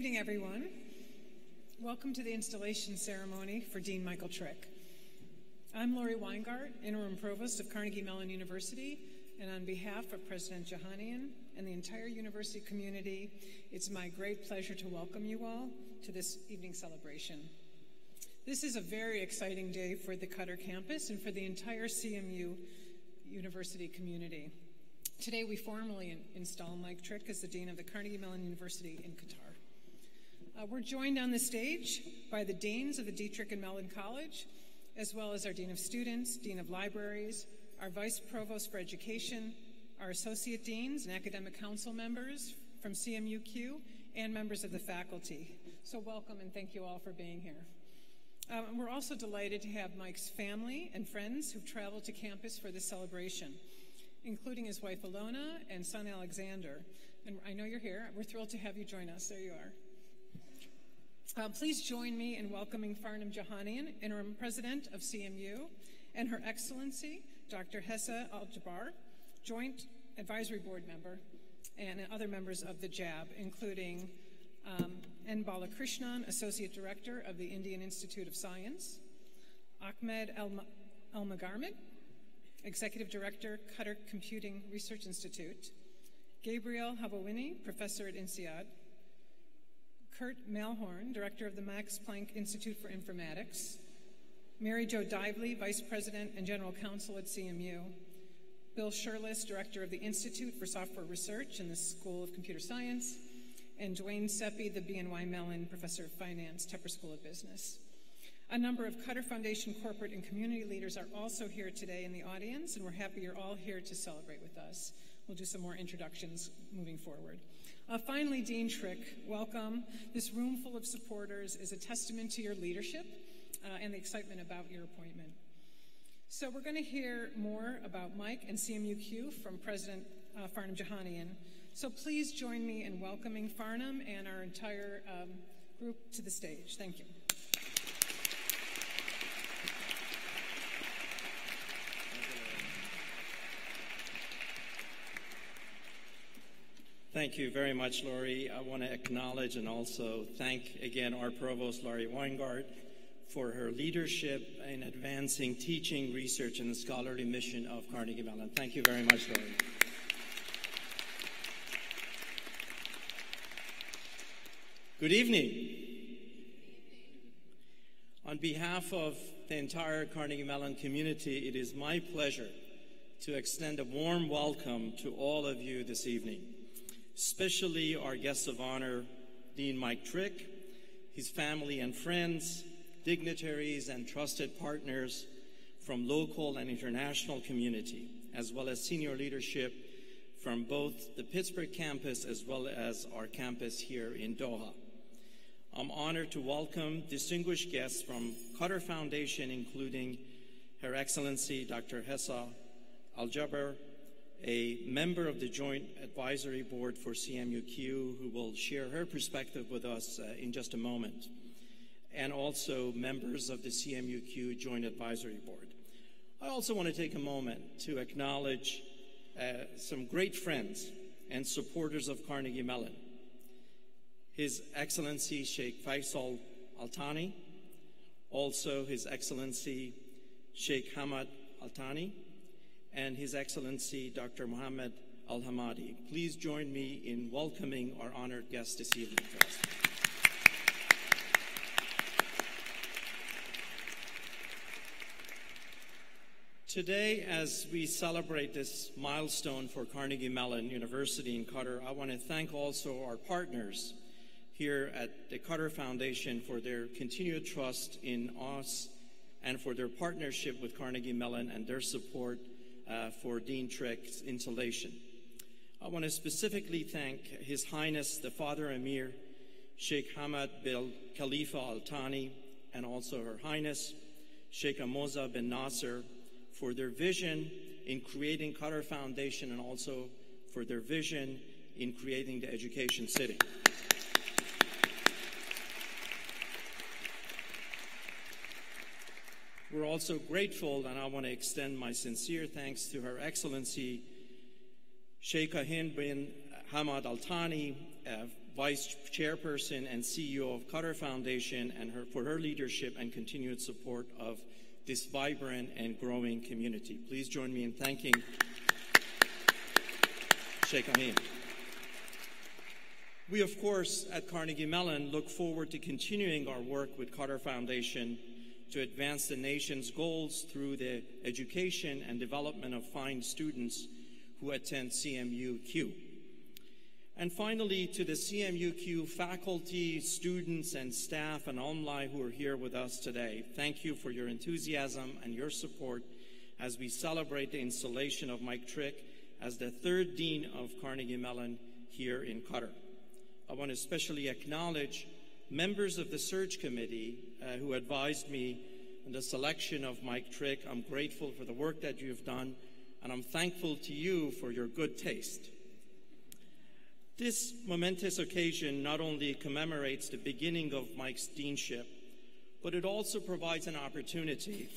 evening, everyone. Welcome to the installation ceremony for Dean Michael Trick. I'm Laurie Weingart, Interim Provost of Carnegie Mellon University, and on behalf of President Jahanian and the entire university community, it's my great pleasure to welcome you all to this evening celebration. This is a very exciting day for the Qatar campus and for the entire CMU university community. Today, we formally install Mike Trick as the Dean of the Carnegie Mellon University in Qatar. Uh, we're joined on the stage by the Deans of the Dietrich and Mellon College, as well as our Dean of Students, Dean of Libraries, our Vice Provost for Education, our Associate Deans and Academic Council members from CMUQ, and members of the faculty. So welcome and thank you all for being here. Um, we're also delighted to have Mike's family and friends who've traveled to campus for this celebration including his wife Alona and son Alexander. And I know you're here. We're thrilled to have you join us. There you are. Uh, please join me in welcoming Farnam Jahanian, Interim President of CMU, and Her Excellency, Dr. Hessa Al-Jaber, Joint Advisory Board member, and other members of the JAB, including um, N. Balakrishnan, Associate Director of the Indian Institute of Science, Ahmed El-Magarmid, Executive Director, Qatar Computing Research Institute, Gabriel Hawawini, Professor at INSEAD, Kurt Mehlhorn, Director of the Max Planck Institute for Informatics, Mary Jo Dively, Vice President and General Counsel at CMU, Bill Scherlis, Director of the Institute for Software Research in the School of Computer Science, and Duane Seppi, the BNY Mellon Professor of Finance, Tepper School of Business. A number of Qatar Foundation corporate and community leaders are also here today in the audience, and we're happy you're all here to celebrate with us. We'll do some more introductions moving forward. Uh, finally, Dean Trick, welcome. This room full of supporters is a testament to your leadership uh, and the excitement about your appointment. So we're going to hear more about Mike and CMUQ from President uh, Farnam Jahanian. So please join me in welcoming Farnam and our entire um, group to the stage. Thank you. Thank you very much, Laurie. I want to acknowledge and also thank again our provost, Laurie Weingart, for her leadership in advancing teaching, research, and the scholarly mission of Carnegie Mellon. Thank you very much, Laurie. Good evening. On behalf of the entire Carnegie Mellon community, it is my pleasure to extend a warm welcome to all of you this evening especially our guests of honor, Dean Mike Trick, his family and friends, dignitaries and trusted partners from local and international community, as well as senior leadership from both the Pittsburgh campus as well as our campus here in Doha. I'm honored to welcome distinguished guests from Qatar Foundation, including Her Excellency Dr. Hessa Al-Jaber, a member of the Joint Advisory Board for CMUQ who will share her perspective with us uh, in just a moment, and also members of the CMUQ Joint Advisory Board. I also want to take a moment to acknowledge uh, some great friends and supporters of Carnegie Mellon. His Excellency Sheikh Faisal Al Thani, also His Excellency Sheikh Hamad Al Thani, and His Excellency Dr. Mohammed Al Hamadi. Please join me in welcoming our honored guest this evening. Today, as we celebrate this milestone for Carnegie Mellon University in Qatar, I want to thank also our partners here at the Qatar Foundation for their continued trust in us and for their partnership with Carnegie Mellon and their support uh, for Dean Trick's installation. I want to specifically thank His Highness the Father Emir, Sheikh Hamad bin Khalifa Al Thani, and also Her Highness, Sheikha Moza bin Nasser, for their vision in creating Qatar Foundation and also for their vision in creating the Education City. We're also grateful, and I want to extend my sincere thanks to Her Excellency Sheikha Hind bin Hamad Al Thani, uh, Vice Chairperson and CEO of Qatar Foundation, and her, for her leadership and continued support of this vibrant and growing community. Please join me in thanking Sheikh Amin. We, of course, at Carnegie Mellon look forward to continuing our work with Qatar Foundation to advance the nation's goals through the education and development of fine students who attend CMUQ. And finally, to the CMUQ faculty, students, and staff and alumni who are here with us today, thank you for your enthusiasm and your support as we celebrate the installation of Mike Trick as the third Dean of Carnegie Mellon here in Qatar. I want to especially acknowledge members of the search committee uh, who advised me in the selection of Mike Trick. I'm grateful for the work that you've done, and I'm thankful to you for your good taste. This momentous occasion not only commemorates the beginning of Mike's deanship, but it also provides an opportunity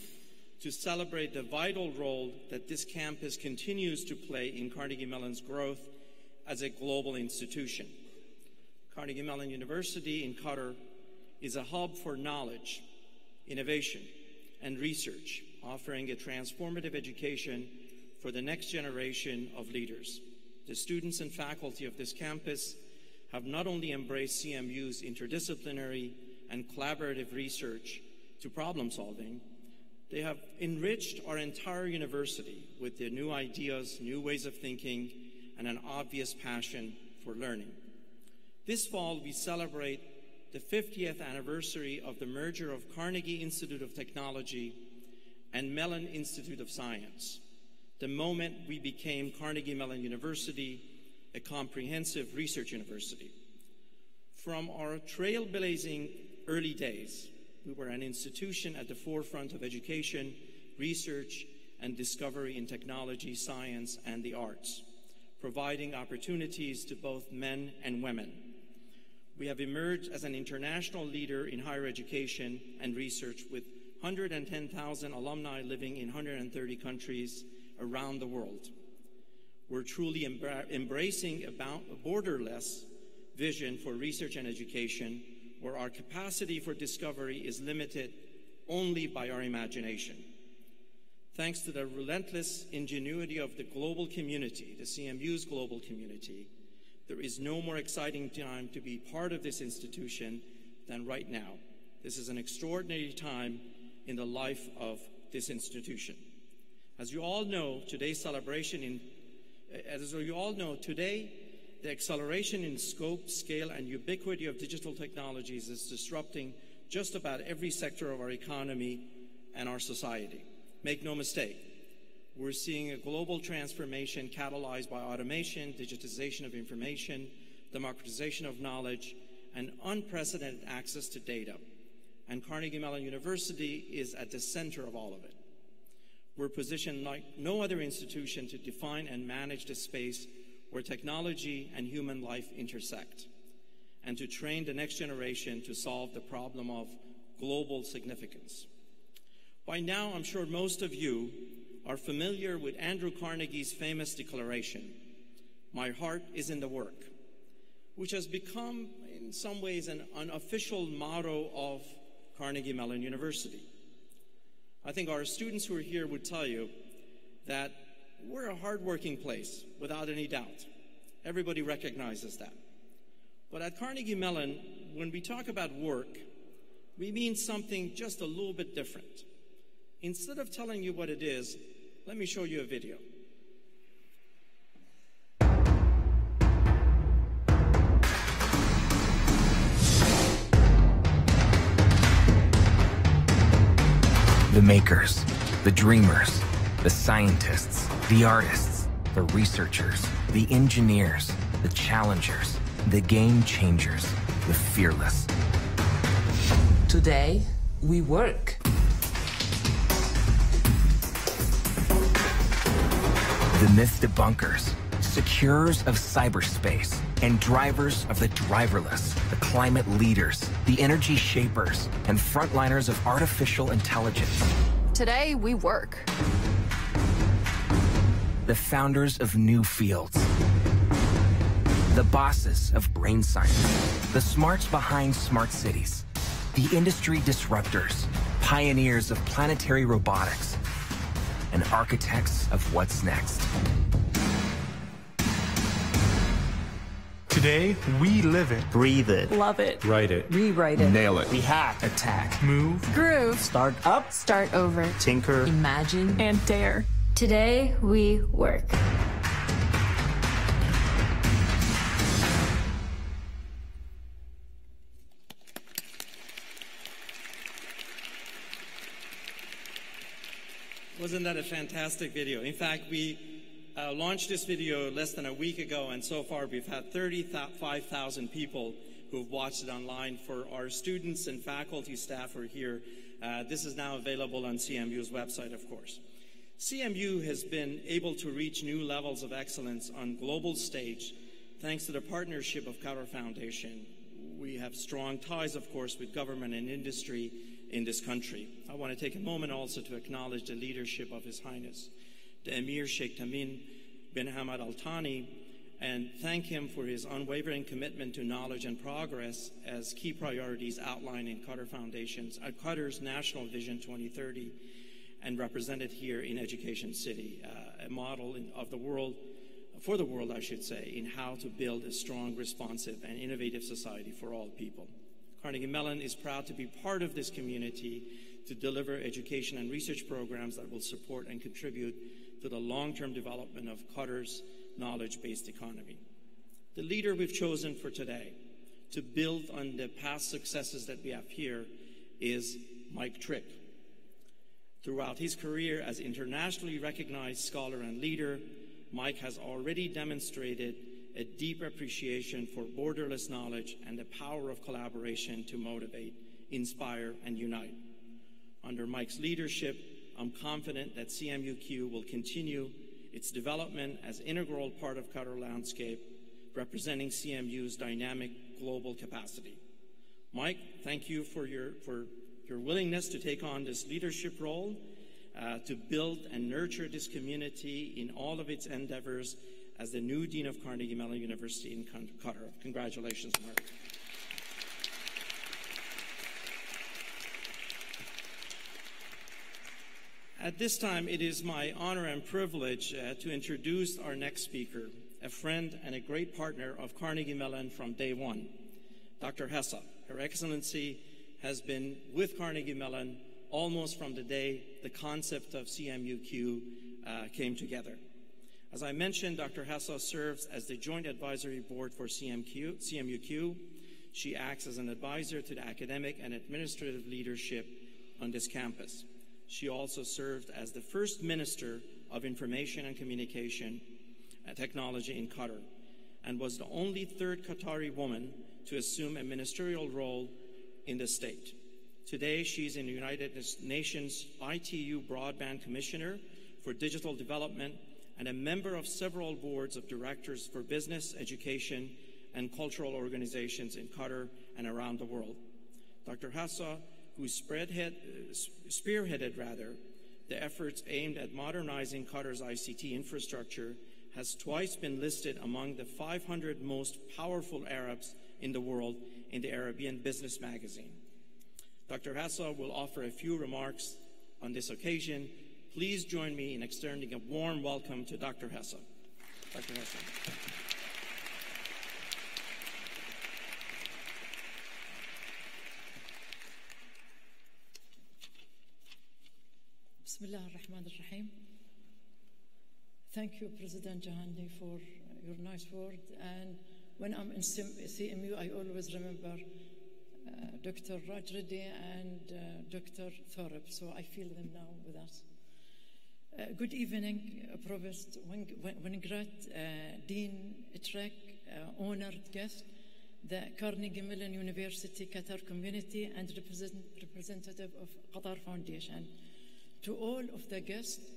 to celebrate the vital role that this campus continues to play in Carnegie Mellon's growth as a global institution. Carnegie Mellon University in Qatar is a hub for knowledge, innovation, and research, offering a transformative education for the next generation of leaders. The students and faculty of this campus have not only embraced CMU's interdisciplinary and collaborative research to problem solving, they have enriched our entire university with their new ideas, new ways of thinking, and an obvious passion for learning. This fall, we celebrate the 50th anniversary of the merger of Carnegie Institute of Technology and Mellon Institute of Science the moment we became Carnegie Mellon University, a comprehensive research university. From our trailblazing early days, we were an institution at the forefront of education, research, and discovery in technology, science, and the arts, providing opportunities to both men and women. We have emerged as an international leader in higher education and research with 110,000 alumni living in 130 countries around the world. We're truly embra- embracing a borderless vision for research and education where our capacity for discovery is limited only by our imagination. Thanks to the relentless ingenuity of the global community, the CMU's global community, there is no more exciting time to be part of this institution than right now. This is an extraordinary time in the life of this institution. As you all know, today's celebration in, uh, as you all know, today, the acceleration in scope, scale, and ubiquity of digital technologies is disrupting just about every sector of our economy and our society. Make no mistake, we're seeing a global transformation catalyzed by automation, digitization of information, democratization of knowledge, and unprecedented access to data. And Carnegie Mellon University is at the center of all of it. We're positioned like no other institution to define and manage the space where technology and human life intersect, and to train the next generation to solve the problem of global significance. By now, I'm sure most of you are familiar with Andrew Carnegie's famous declaration, My heart is in the work, which has become, in some ways, an unofficial motto of Carnegie Mellon University. I think our students who are here would tell you that we're a hardworking place, without any doubt. Everybody recognizes that. But at Carnegie Mellon, when we talk about work, we mean something just a little bit different. Instead of telling you what it is, let me show you a video. The makers, the dreamers, the scientists, the artists, the researchers, the engineers, the challengers, the game changers, the fearless. Today, we work. The myth debunkers, securers of cyberspace, and drivers of the driverless, the climate leaders, the energy shapers, and frontliners of artificial intelligence. Today, we work. The founders of new fields. The bosses of brain science, the smarts behind smart cities, the industry disruptors, pioneers of planetary robotics, and architects of what's next. Today, we live it, breathe it, Love it. Write it. Rewrite it. Nail it. we hack, Attack. move, Groove. start up, Start over. tinker, Imagine. And dare. Today we work. Wasn't that a fantastic video? In fact, we uh, launched this video less than a week ago, and so far we've had 35,000 people who have watched it online. For our students and faculty staff who are here, uh, this is now available on CMU's website, of course. CMU has been able to reach new levels of excellence on global stage thanks to the partnership of Qatar Foundation. We have strong ties, of course, with government and industry in this country. I want to take a moment also to acknowledge the leadership of His Highness, the Emir Sheikh Tamim bin Hamad Al Thani, and thank him for his unwavering commitment to knowledge and progress as key priorities outlined in Qatar Foundation's uh, Qatar's National Vision 2030 and represented here in Education City, uh, a model in, of the world, for the world, I should say, in how to build a strong, responsive, and innovative society for all people. Carnegie Mellon is proud to be part of this community to deliver education and research programs that will support and contribute to the long-term development of Qatar's knowledge-based economy. The leader we've chosen for today to build on the past successes that we have here is Mike Trick. Throughout his career as internationally recognized scholar and leader, Mike has already demonstrated a deep appreciation for borderless knowledge and the power of collaboration to motivate, inspire, and unite. Under Mike's leadership, I'm confident that CMUQ will continue its development as integral part of Qatar landscape, representing CMU's dynamic global capacity. Mike, thank you for your, for your willingness to take on this leadership role, uh, to build and nurture this community in all of its endeavors as the new Dean of Carnegie Mellon University in Qatar. Congratulations, Mark. At this time, it is my honor and privilege uh, to introduce our next speaker, a friend and a great partner of Carnegie Mellon from day one, Dr. Hessa. Her Excellency has been with Carnegie Mellon almost from the day the concept of CMUQ uh, came together. As I mentioned, Dr. Hessa serves as the Joint Advisory Board for CMQ, CMUQ. She acts as an advisor to the academic and administrative leadership on this campus. She also served as the first Minister of Information and Communication and Technology in Qatar and was the only third Qatari woman to assume a ministerial role in the state. Today, she's in the United Nations ITU Broadband Commissioner for Digital Development and a member of several boards of directors for business, education, and cultural organizations in Qatar and around the world. Dr. Hessa, who spearheaded rather the efforts aimed at modernizing Qatar's ICT infrastructure, has twice been listed among the 500 most powerful Arabs in the world in the Arabian Business Magazine. Dr. Hessa will offer a few remarks on this occasion. Please join me in extending a warm welcome to Dr. Hessa. Dr. Hessa. Bismillah ar-Rahman ar-Rahim. Thank you, President Jahandi, for your nice word. And when I'm in CMU, I always remember uh, Dr. Raj Reddy and uh, Dr. Thorpe, so I feel them now with us. Uh, good evening, uh, Provost Weingart, uh, Dean Trek, uh, honored guest, the Carnegie Mellon University Qatar community, and represent, representative of Qatar Foundation. To all of the guests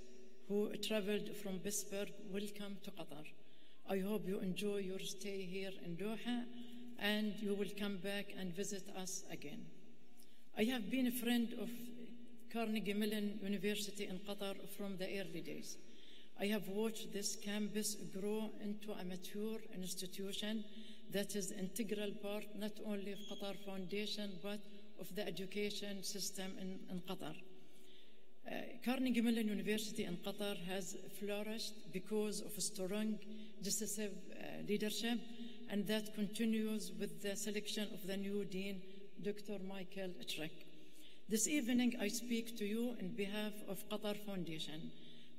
who traveled from Pittsburgh, welcome to Qatar. I hope you enjoy your stay here in Doha and you will come back and visit us again. I have been a friend of Carnegie Mellon University in Qatar from the early days. I have watched this campus grow into a mature institution that is integral part not only of Qatar Foundation but of the education system in, in Qatar. Uh, Carnegie Mellon University in Qatar has flourished because of strong, decisive uh, leadership, and that continues with the selection of the new dean, Dr. Michael Trick. This evening, I speak to you in behalf of Qatar Foundation.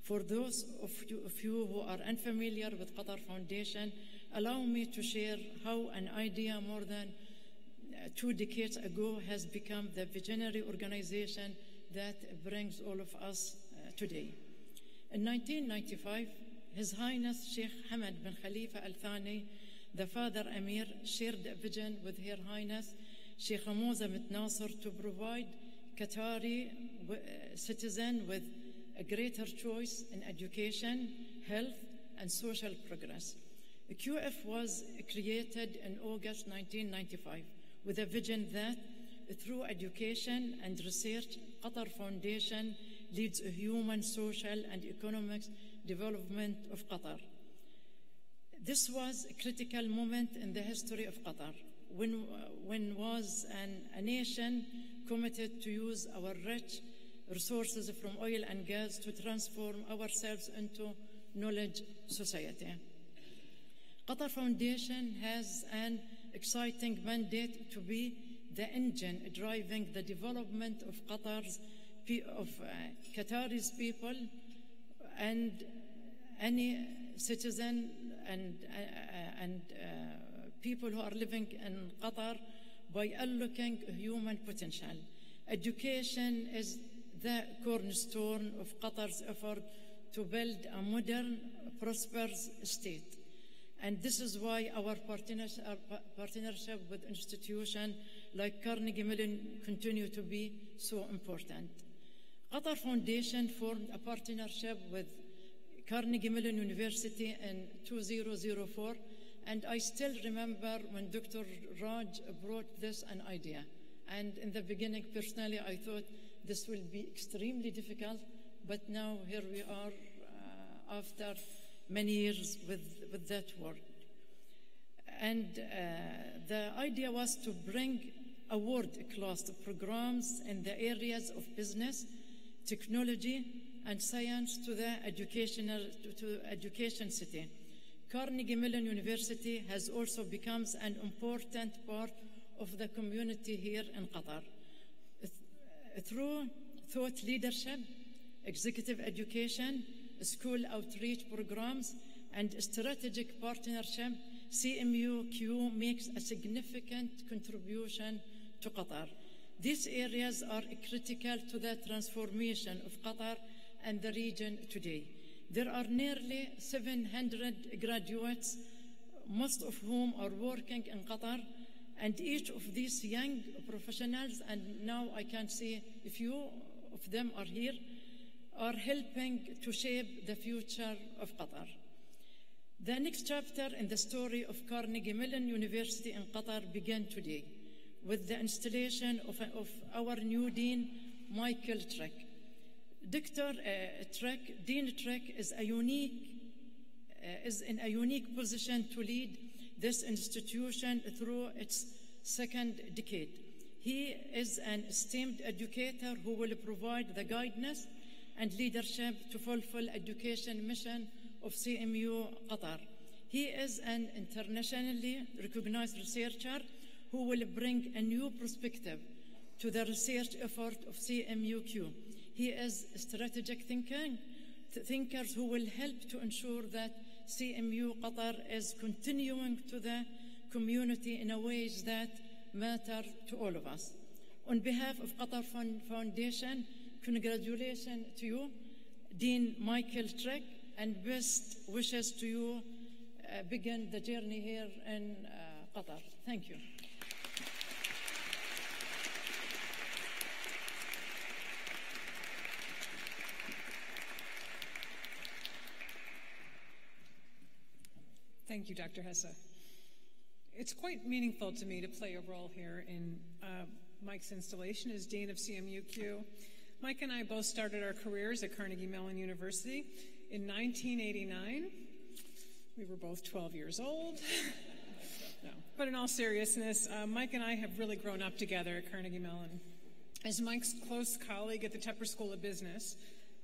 For those of you, of you who are unfamiliar with Qatar Foundation, allow me to share how an idea more than uh, two decades ago has become the visionary organization that brings all of us uh, today. In 1995, His Highness Sheikh Hamad bin Khalifa Al Thani, the father Emir, shared a vision with Her Highness Sheikha Moza bin Nasser to provide Qatari uh, citizen with a greater choice in education, health, and social progress. The QF was created in August 1995 with a vision that through education and research, Qatar Foundation leads a human, social, and economic development of Qatar. This was a critical moment in the history of Qatar when, when was an, a nation committed to use our rich resources from oil and gas to transform ourselves into knowledge society. Qatar Foundation has an exciting mandate to be the engine driving the development of Qatar's of uh, Qatari's people and any citizen and uh, and uh, people who are living in Qatar by unlocking human potential. Education is the cornerstone of Qatar's effort to build a modern, prosperous state. And this is why our partnership, our partnership with institutions like Carnegie Mellon continue to be so important. Qatar Foundation formed a partnership with Carnegie Mellon University in 2004, and I still remember when Dr. Raj brought this an idea. And in the beginning, personally, I thought this will be extremely difficult, but now here we are uh, after many years with, with that work. And uh, the idea was to bring a world-class programs in the areas of business, technology, and science to the educational to, to education city. Carnegie Mellon University has also become an important part of the community here in Qatar. Through thought leadership, executive education, school outreach programs, and strategic partnership, CMUQ makes a significant contribution to Qatar. These areas are critical to the transformation of Qatar and the region today. There are nearly 700 graduates, most of whom are working in Qatar, and each of these young professionals, and now I can see a few of them are here, are helping to shape the future of Qatar. The next chapter in the story of Carnegie Mellon University in Qatar began today with the installation of, of our new dean, Michael Trick. Dr. Uh, Trick, Dean Trick is a unique uh, is in a unique position to lead this institution through its second decade. He is an esteemed educator who will provide the guidance and leadership to fulfill education mission of CMU Qatar. He is an internationally recognized researcher who will bring a new perspective to the research effort of CMUQ. He is a strategic thinking, thinkers who will help to ensure that CMU Qatar is continuing to the community in a ways that matter to all of us. On behalf of Qatar Foundation, congratulations to you, Dean Michael Trick, and best wishes to you uh, begin the journey here in uh, Qatar. Thank you. Thank you, Dr. Hessa. It's quite meaningful to me to play a role here in uh, Mike's installation as Dean of CMUQ. Mike and I both started our careers at Carnegie Mellon University, In 1989, we were both 12 years old. no. But in all seriousness, uh, Mike and I have really grown up together at Carnegie Mellon. As Mike's close colleague at the Tepper School of Business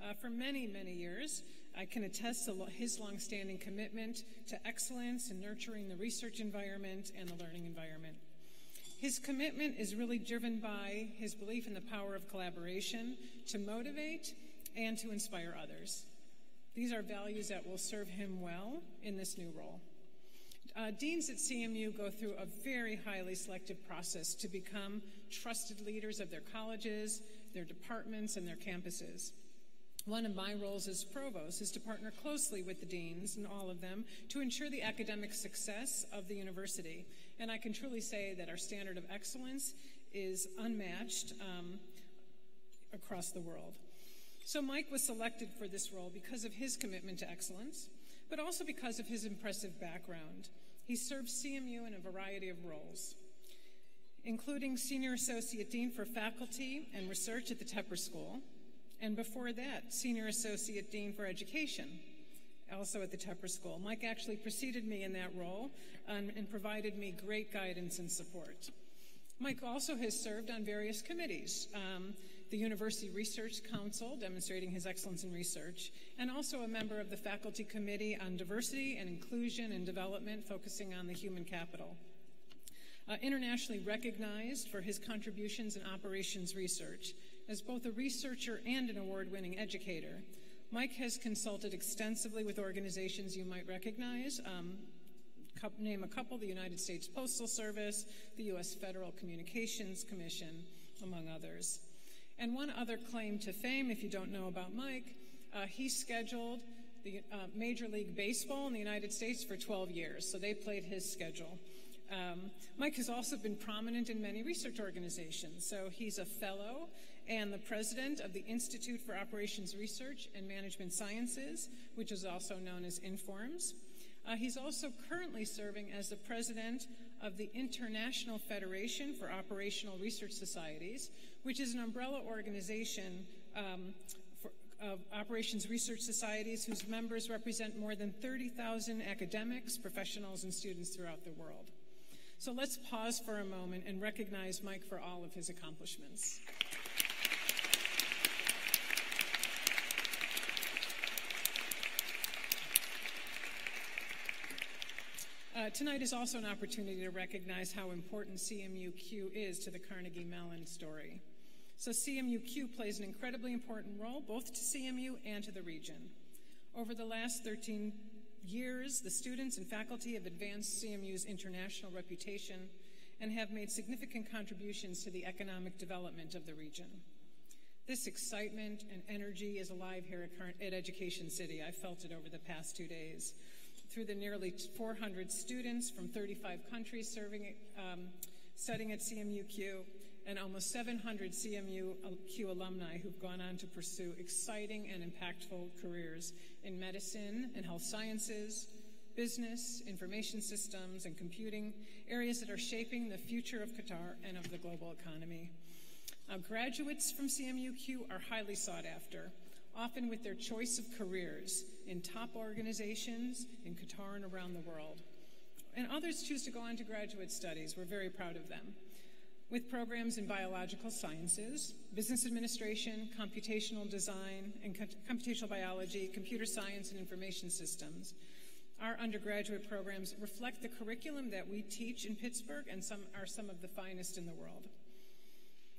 uh, for many, many years, I can attest to his longstanding commitment to excellence in nurturing the research environment and the learning environment. His commitment is really driven by his belief in the power of collaboration to motivate and to inspire others. These are values that will serve him well in this new role. Uh, deans at CMU go through a very highly selective process to become trusted leaders of their colleges, their departments, and their campuses. One of my roles as provost is to partner closely with the deans and all of them to ensure the academic success of the university. And I can truly say that our standard of excellence is unmatched um, across the world. So Mike was selected for this role because of his commitment to excellence, but also because of his impressive background. He served CMU in a variety of roles, including Senior Associate Dean for Faculty and Research at the Tepper School, and before that, Senior Associate Dean for Education, also at the Tepper School. Mike actually preceded me in that role um, and provided me great guidance and support. Mike also has served on various committees. Um, the University Research Council, demonstrating his excellence in research, and also a member of the Faculty Committee on Diversity and Inclusion and Development, focusing on the human capital. Uh, internationally recognized for his contributions in operations research, as both a researcher and an award winning educator, Mike has consulted extensively with organizations you might recognize. Um, name a couple the United States Postal Service, the U.S. Federal Communications Commission, among others. And one other claim to fame, if you don't know about Mike, uh, he scheduled the uh, Major League Baseball in the United States for 12 years, so they played his schedule. Um, Mike has also been prominent in many research organizations, so he's a fellow and the president of the Institute for Operations Research and Management Sciences, which is also known as INFORMS. Uh, he's also currently serving as the president of the International Federation for Operational Research Societies, which is an umbrella organization um, of operations research societies whose members represent more than 30,000 academics, professionals, and students throughout the world. So let's pause for a moment and recognize Mike for all of his accomplishments. Uh, tonight is also an opportunity to recognize how important CMUQ is to the Carnegie Mellon story. So CMUQ plays an incredibly important role both to CMU and to the region. Over the last 13 years, the students and faculty have advanced CMU's international reputation and have made significant contributions to the economic development of the region. This excitement and energy is alive here at, at Education City. I felt it over the past two days through the nearly 400 students from 35 countries serving, um, studying at CMUQ, and almost 700 CMUQ alumni who've gone on to pursue exciting and impactful careers in medicine and health sciences, business, information systems, and computing, areas that are shaping the future of Qatar and of the global economy. Now, graduates from CMUQ are highly sought after often with their choice of careers in top organizations in Qatar and around the world. And others choose to go on to graduate studies. We're very proud of them. With programs in biological sciences, business administration, computational design, and co- computational biology, computer science, and information systems, our undergraduate programs reflect the curriculum that we teach in Pittsburgh and some are some of the finest in the world.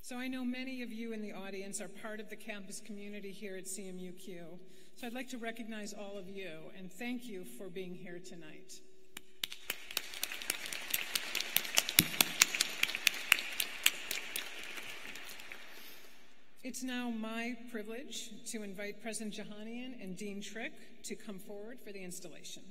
So I know many of you in the audience are part of the campus community here at CMUQ. So I'd like to recognize all of you and thank you for being here tonight. It's now my privilege to invite President Jahanian and Dean Trick to come forward for the installation.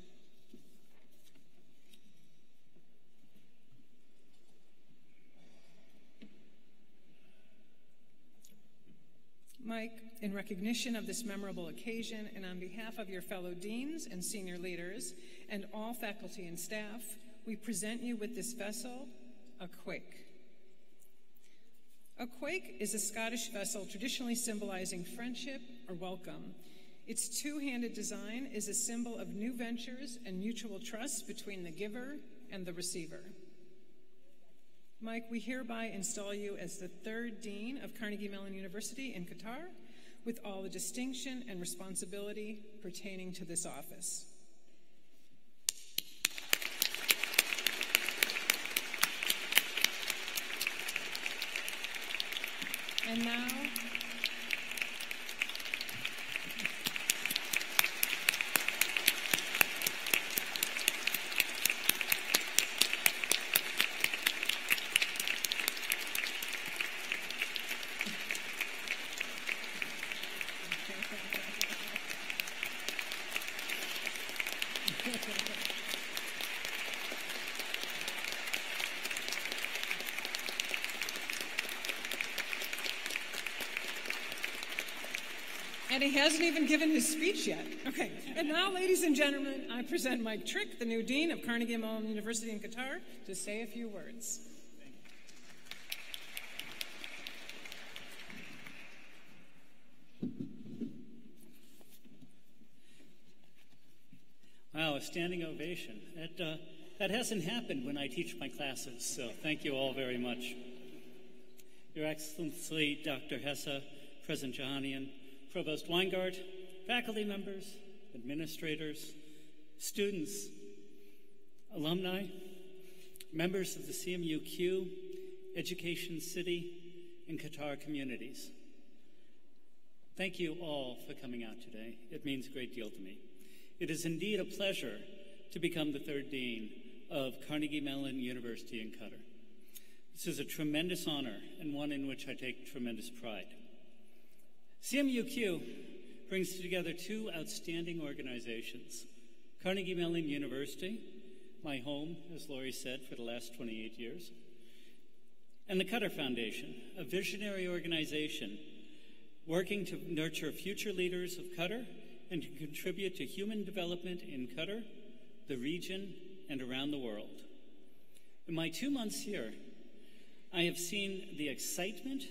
Mike, in recognition of this memorable occasion and on behalf of your fellow deans and senior leaders and all faculty and staff, we present you with this vessel, a quaich. A quaich is a Scottish vessel traditionally symbolizing friendship or welcome. Its two handed design is a symbol of new ventures and mutual trust between the giver and the receiver. Mike, we hereby install you as the third dean of Carnegie Mellon University in Qatar with all the distinction and responsibility pertaining to this office. And now, And he hasn't even given his speech yet. Okay. And now, ladies and gentlemen, I present Mike Trick, the new dean of Carnegie Mellon University in Qatar, to say a few words. Wow, a standing ovation. That, uh, that hasn't happened when I teach my classes, so thank you all very much. Your Excellency, Dr. Hessa, President Jahanian, Provost Weingart, faculty members, administrators, students, alumni, members of the CMUQ, Education City, and Qatar communities. Thank you all for coming out today. It means a great deal to me. It is indeed a pleasure to become the third dean of Carnegie Mellon University in Qatar. This is a tremendous honor and one in which I take tremendous pride. CMUQ brings together two outstanding organizations Carnegie Mellon University, my home, as Laurie said, for the last 28 years, and the Qatar Foundation, a visionary organization working to nurture future leaders of Qatar and to contribute to human development in Qatar, the region, and around the world. In my two months here, I have seen the excitement,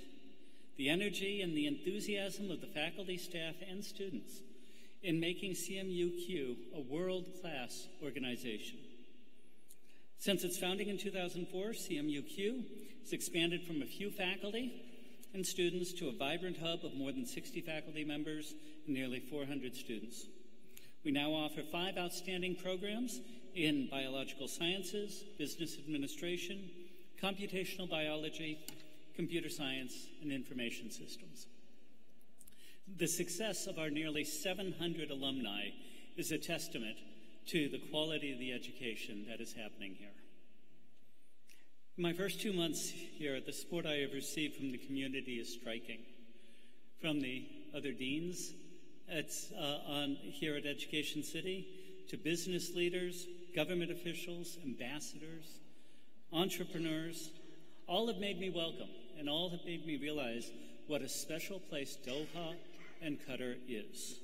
the energy, and the enthusiasm of the faculty, staff, and students in making CMUQ a world class organization. Since its founding in 2004, CMUQ has expanded from a few faculty and students to a vibrant hub of more than 60 faculty members and nearly 400 students. We now offer five outstanding programs in biological sciences, business administration, computational biology, computer science, and information systems. The success of our nearly 700 alumni is a testament to the quality of the education that is happening here. My first two months here, the support I have received from the community is striking. From the other deans at, uh, on, here at Education City, to business leaders, government officials, ambassadors, entrepreneurs, all have made me welcome and all have made me realize what a special place Doha and Qatar is.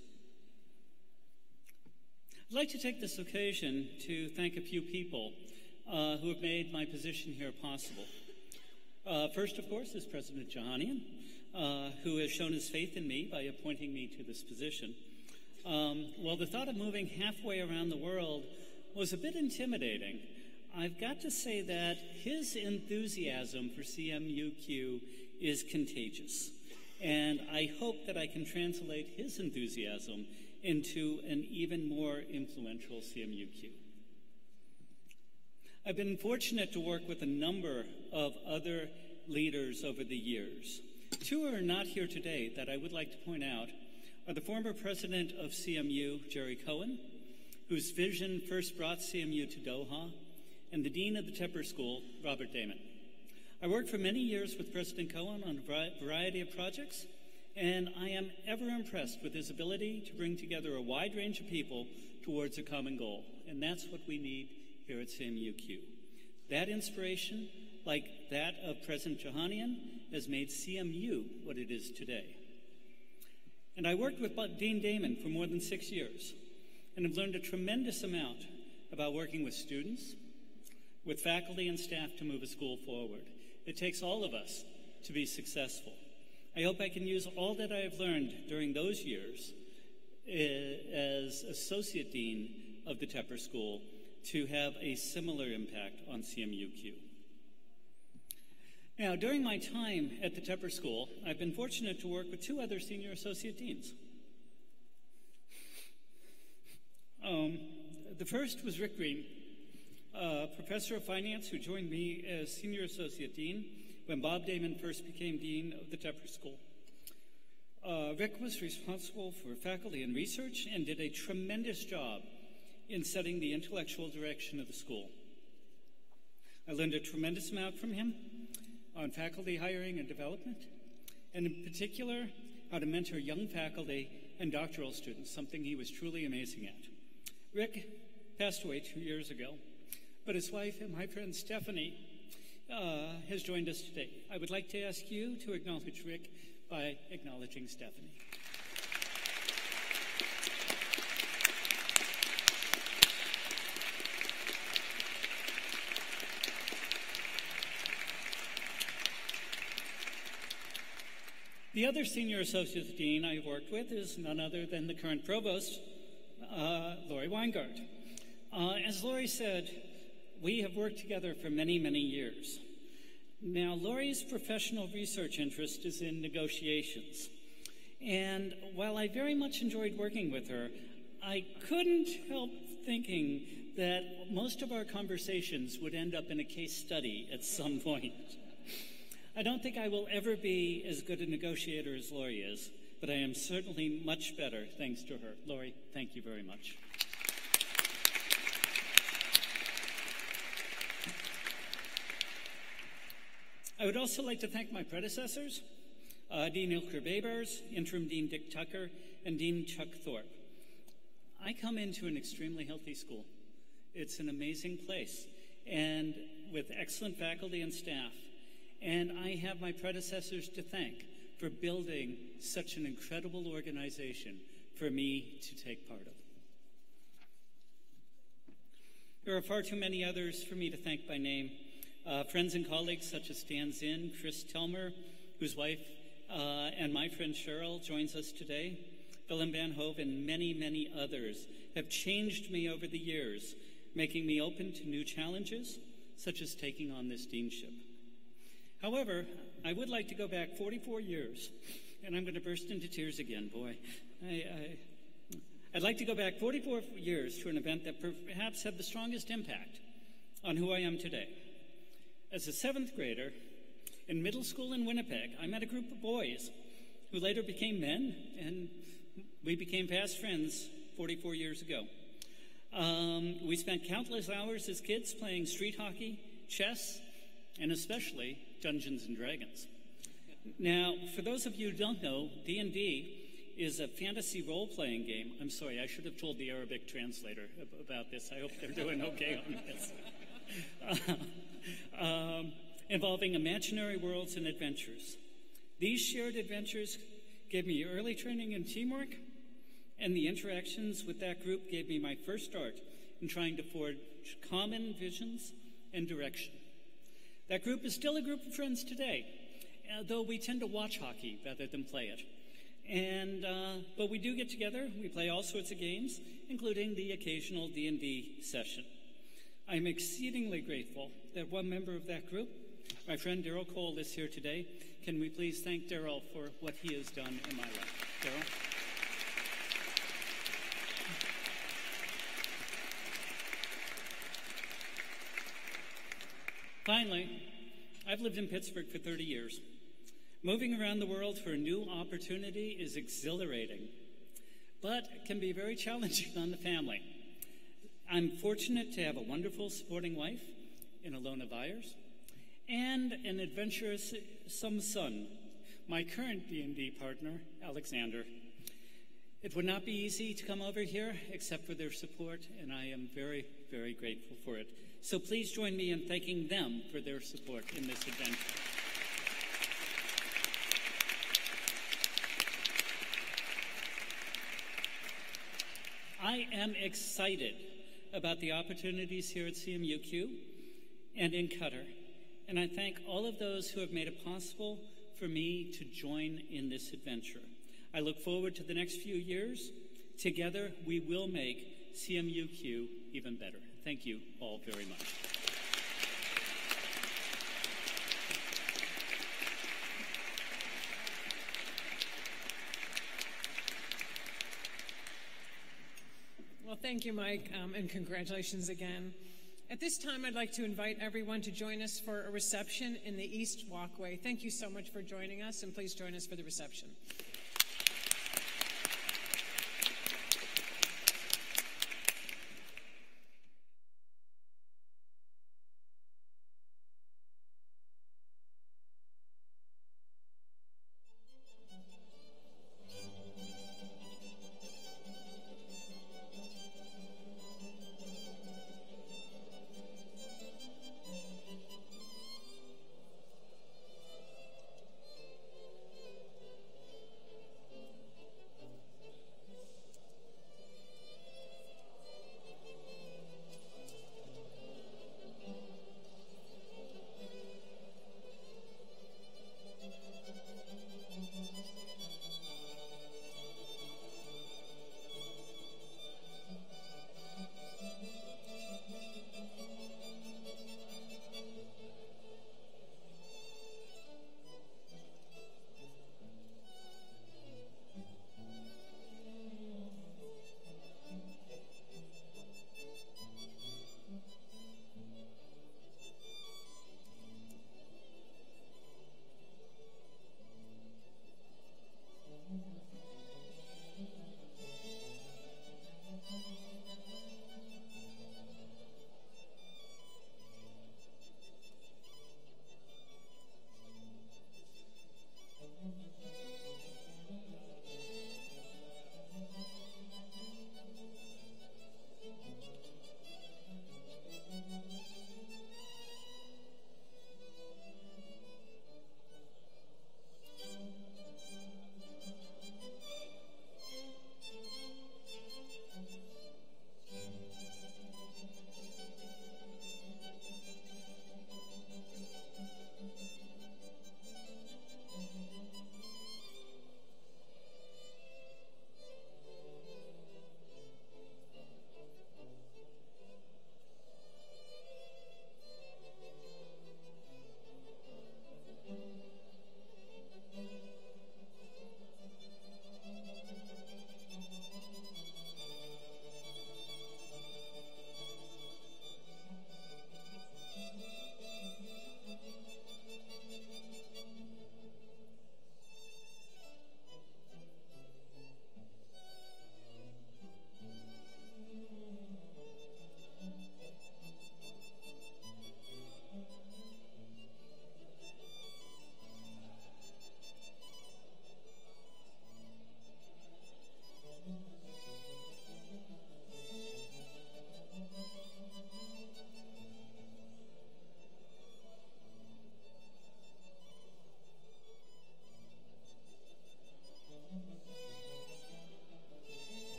I'd like to take this occasion to thank a few people uh, who have made my position here possible. Uh, first, of course, is President Jahanian, uh, who has shown his faith in me by appointing me to this position. Um, while the thought of moving halfway around the world was a bit intimidating, I've got to say that his enthusiasm for CMUQ is contagious. And I hope that I can translate his enthusiasm into an even more influential CMUQ. I've been fortunate to work with a number of other leaders over the years. Two are not here today that I would like to point out are the former president of CMU, Jerry Cohon, whose vision first brought CMU to Doha, and the dean of the Tepper School, Robert Dammon. I worked for many years with President Cohon on a variety of projects, and I am ever impressed with his ability to bring together a wide range of people towards a common goal, and that's what we need here at CMUQ. That inspiration, like that of President Jahanian, has made CMU what it is today. And I worked with Dean Dammon for more than six years and have learned a tremendous amount about working with students, with faculty and staff to move a school forward. It takes all of us to be successful. I hope I can use all that I have learned during those years eh, as Associate Dean of the Tepper School to have a similar impact on CMUQ. Now, during my time at the Tepper School, I've been fortunate to work with two other senior associate deans. Um, the first was Rick Green, a professor of finance who joined me as senior associate dean when Bob Dammon first became dean of the Tepper School. Uh, Rick was responsible for faculty and research and did a tremendous job in setting the intellectual direction of the school. I learned a tremendous amount from him on faculty hiring and development, and in particular, how to mentor young faculty and doctoral students, something he was truly amazing at. Rick passed away two years ago, but his wife and my friend Stephanie uh, has joined us today. I would like to ask you to acknowledge Rick by acknowledging Stephanie. The other senior associate dean I've worked with is none other than the current provost, uh, Laurie Weingart. Uh, as Laurie said, we have worked together for many, many years. Now, Laurie's professional research interest is in negotiations. And while I very much enjoyed working with her, I couldn't help thinking that most of our conversations would end up in a case study at some point. I don't think I will ever be as good a negotiator as Laurie is, but I am certainly much better thanks to her. Laurie, thank you very much. I would also like to thank my predecessors, uh, Dean Ilker Baybars, Interim Dean Dick Tucker, and Dean Chuck Thorpe. I come into an extremely healthy school. It's an amazing place, and with excellent faculty and staff. And I have my predecessors to thank for building such an incredible organization for me to take part of. There are far too many others for me to thank by name. Uh, friends and colleagues such as Dan Zinn, Chris Telmer, whose wife uh, and my friend Cheryl joins us today, Willem Van Hoeve, and many, many others have changed me over the years, making me open to new challenges, such as taking on this deanship. However, I would like to go back 44 years, and I'm going to burst into tears again, boy. I, I'd like to go back 44 years to an event that perhaps had the strongest impact on who I am today. As a seventh grader in middle school in Winnipeg, I met a group of boys who later became men, and we became fast friends 44 years ago. Um, we spent countless hours as kids playing street hockey, chess, and especially Dungeons and Dragons. Now, for those of you who don't know, D&D is a fantasy role-playing game. I'm sorry, I should have told the Arabic translator about this. I hope they're doing okay on this. um, involving imaginary worlds and adventures. These shared adventures gave me early training in teamwork, and the interactions with that group gave me my first start in trying to forge common visions and direction. That group is still a group of friends today, uh, though we tend to watch hockey rather than play it. And uh, but we do get together. We play all sorts of games, including the occasional D and D session. I'm exceedingly grateful that one member of that group, my friend Daryl Cole, is here today. Can we please thank Daryl for what he has done in my life? Daryl. Finally, I've lived in Pittsburgh for 30 years. Moving around the world for a new opportunity is exhilarating, but can be very challenging on the family. I'm fortunate to have a wonderful supporting wife in Alona Byers and an adventurous some son, my current D&D partner, Alexander. It would not be easy to come over here except for their support, and I am very, very grateful for it. So please join me in thanking them for their support in this adventure. I am excited about the opportunities here at CMUQ and in Qatar, and I thank all of those who have made it possible for me to join in this adventure. I look forward to the next few years Together, we will make CMUQ even better. Thank you all very much. Well, thank you, Mike, um, and congratulations again. At this time, I'd like to invite everyone to join us for a reception in the East Walkway. Thank you so much for joining us, and please join us for the reception.